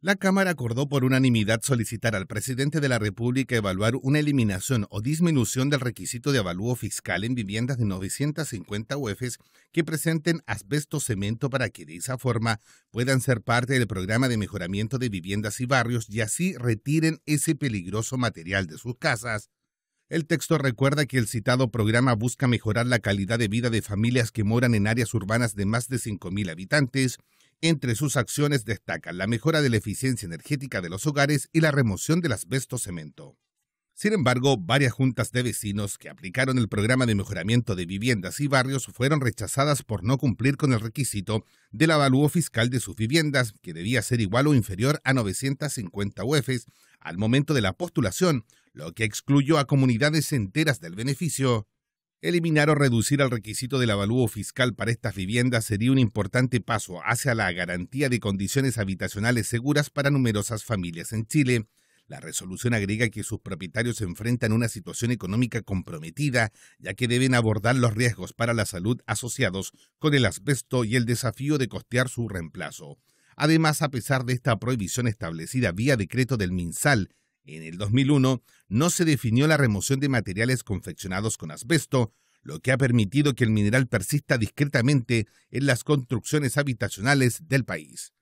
La Cámara acordó por unanimidad solicitar al presidente de la República evaluar una eliminación o disminución del requisito de avalúo fiscal en viviendas de 950 UFs que presenten asbesto cemento para que de esa forma puedan ser parte del programa de mejoramiento de viviendas y barrios y así retiren ese peligroso material de sus casas. El texto recuerda que el citado programa busca mejorar la calidad de vida de familias que moran en áreas urbanas de más de 5.000 habitantes, entre sus acciones destacan la mejora de la eficiencia energética de los hogares y la remoción del asbesto cemento. Sin embargo, varias juntas de vecinos que aplicaron el programa de mejoramiento de viviendas y barrios fueron rechazadas por no cumplir con el requisito del avalúo fiscal de sus viviendas, que debía ser igual o inferior a 950 UFs al momento de la postulación, lo que excluyó a comunidades enteras del beneficio. Eliminar o reducir el requisito del avalúo fiscal para estas viviendas sería un importante paso hacia la garantía de condiciones habitacionales seguras para numerosas familias en Chile. La resolución agrega que sus propietarios enfrentan una situación económica comprometida, ya que deben abordar los riesgos para la salud asociados con el asbesto y el desafío de costear su reemplazo. Además, a pesar de esta prohibición establecida vía decreto del MinSal en el 2001 no se definió la remoción de materiales confeccionados con asbesto, lo que ha permitido que el mineral persista discretamente en las construcciones habitacionales del país.